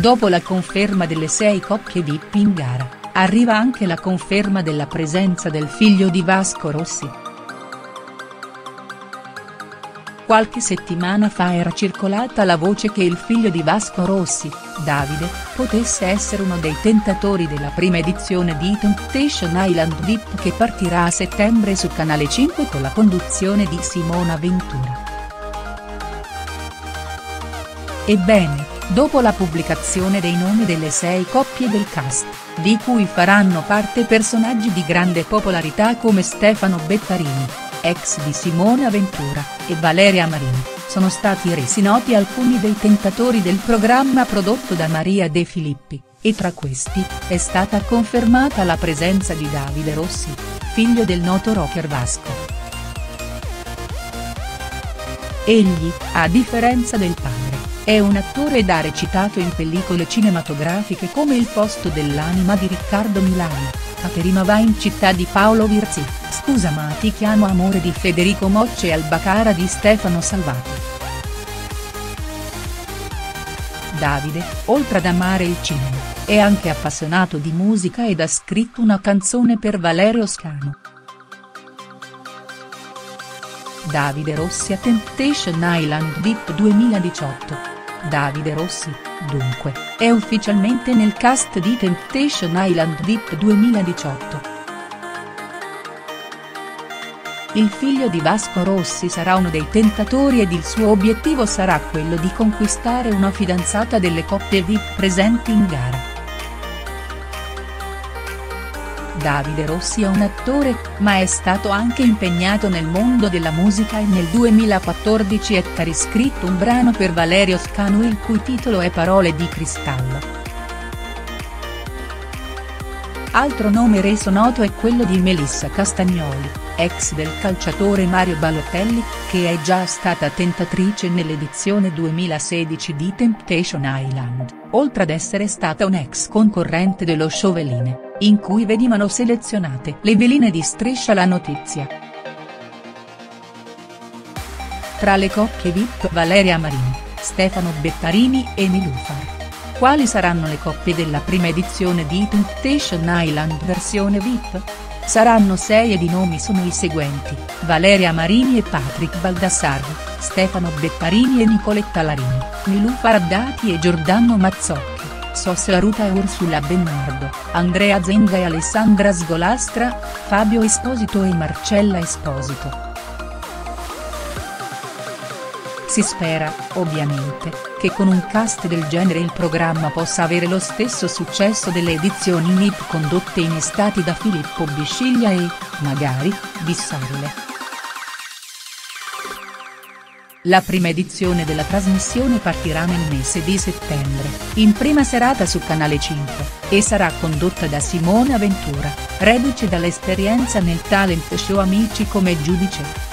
Dopo la conferma delle sei coppie VIP in gara, arriva anche la conferma della presenza del figlio di Vasco Rossi. Qualche settimana fa era circolata la voce che il figlio di Vasco Rossi, Davide, potesse essere uno dei tentatori della prima edizione di Temptation Island VIP che partirà a settembre su Canale 5 con la conduzione di Simona Ventura. Ebbene, dopo la pubblicazione dei nomi delle sei coppie del cast, di cui faranno parte personaggi di grande popolarità come Stefano Bettarini, ex di Simona Ventura, e Valeria Marini, sono stati resi noti alcuni dei tentatori del programma prodotto da Maria De Filippi, e tra questi, è stata confermata la presenza di Davide Rossi, figlio del noto rocker Vasco. Egli, a differenza del padre è un attore ed ha recitato in pellicole cinematografiche come Il posto dell'anima di Riccardo Milano, Caterina va in città di Paolo Virzi, Scusa ma ti chiamo amore di Federico Mocce e Albacara di Stefano Salvato. Davide, oltre ad amare il cinema, è anche appassionato di musica ed ha scritto una canzone per Valerio Scano. Davide Rossi a Temptation Island VIP 2018. Davide Rossi, dunque, è ufficialmente nel cast di Temptation Island VIP 2018. Il figlio di Vasco Rossi sarà uno dei tentatori ed il suo obiettivo sarà quello di conquistare una fidanzata delle coppie VIP presenti in gara. Davide Rossi è un attore, ma è stato anche impegnato nel mondo della musica e nel 2014 ha riscritto un brano per Valerio Scanu il cui titolo è Parole di cristallo. Altro nome reso noto è quello di Melissa Castagnoli, ex del calciatore Mario Balotelli, che è già stata tentatrice nell'edizione 2016 di Temptation Island, oltre ad essere stata un ex concorrente dello show Veline in cui venivano selezionate le veline di Striscia la notizia. Tra le coppie VIP Valeria Marini, Stefano Bettarini e Nilufar. Quali saranno le coppie della prima edizione di Temptation Island versione VIP? Saranno sei ed i nomi sono i seguenti, Valeria Marini e Patrick Baldassarri, Stefano Bettarini e Nicoletta Larini, Nilufar Addati e Giordano Mazzocchi. Sos Laruta e Ursula Bennardo, Andrea Zenga e Alessandra Sgolastra, Fabio Esposito e Marcella Esposito. Si spera, ovviamente, che con un cast del genere il programma possa avere lo stesso successo delle edizioni NIP condotte in estati da Filippo Bisciglia e, magari, Bissarle. La prima edizione della trasmissione partirà nel mese di settembre, in prima serata su Canale 5, e sarà condotta da Simona Ventura, reduce dall'esperienza nel talent show Amici come giudice.